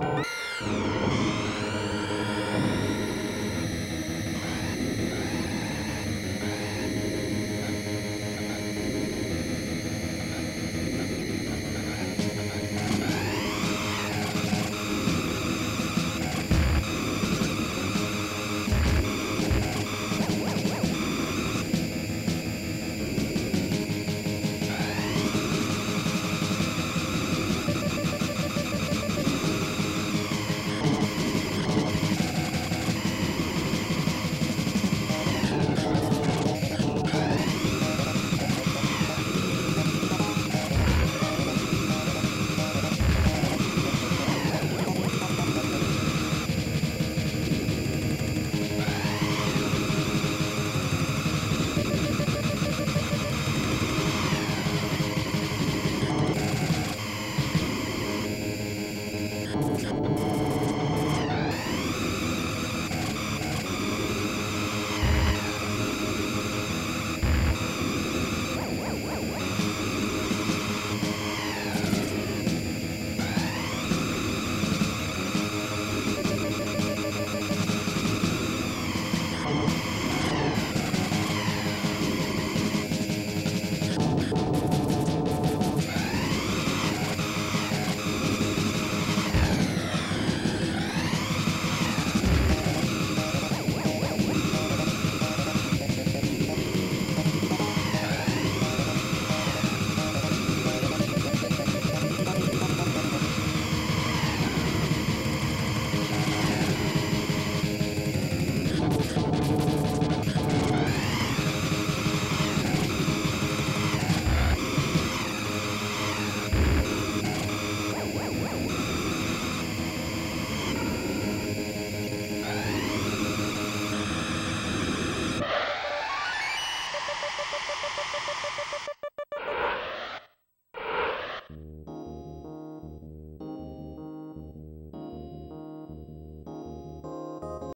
you Ha ha ha!